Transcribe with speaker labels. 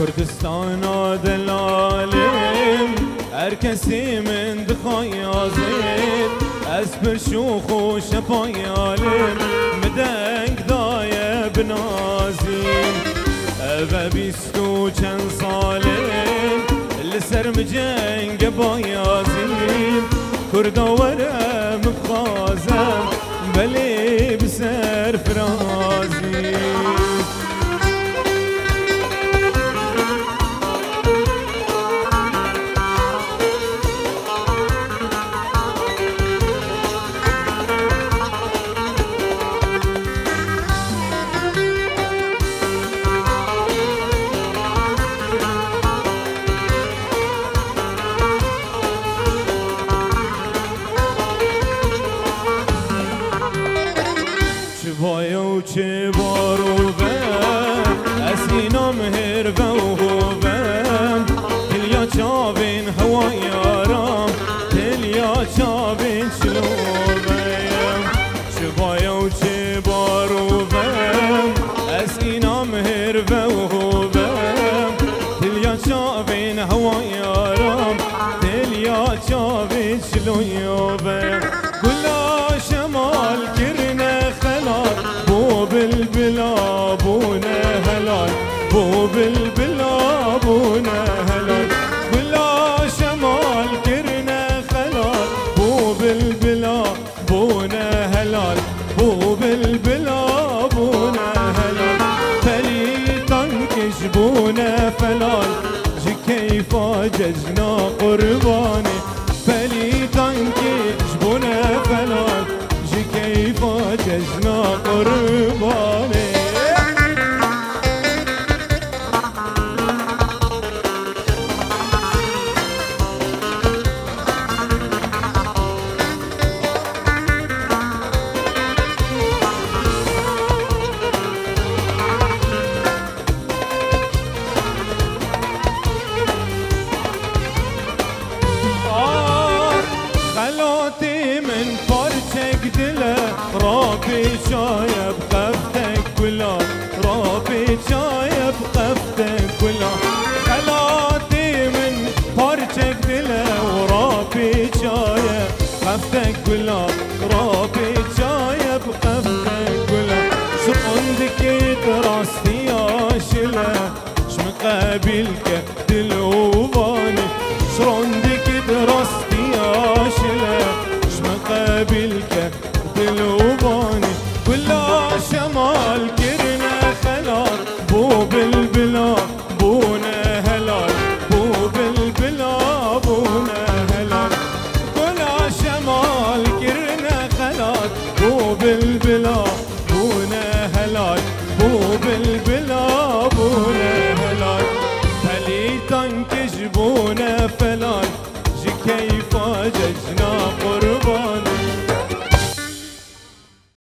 Speaker 1: كردستان دلالم هر کسی من دخوایازید از پر شوخ و شپایالم مدنگ دایه بنازیم و بیست و چند سالم لسر مجنگ بایازیم کردا ورم بخوازم بلی بايو چه بارو بم اسینا مهر و هوبم تلیا چاوین هوا یارم تلیا چاوین شلوبم چه بايو چه بارو بم اسینا مهر و هوبم تلیا چاوین هوا یارم تلیا چاوین شلوبم گلا بو بالبلا بونا هلال بلا شمال كرنا خلال. بو بالبلا بونا هلال بو بالبلا بونا هلال. فلي تنكش بونا فلال جي كيف ججنا قرباني. فلي تنكش خلاتي من فرشك دله رابي شايب قفتك كلا رابي شايب قفتك كلا خلاتي من فرشك دله ورابي شايب قفتك كلا رابي شايب قفتك كلا شو عندك دراستي يا شلا شمقابلك أبو بلبل ابو لهلال تلي تنكجبونه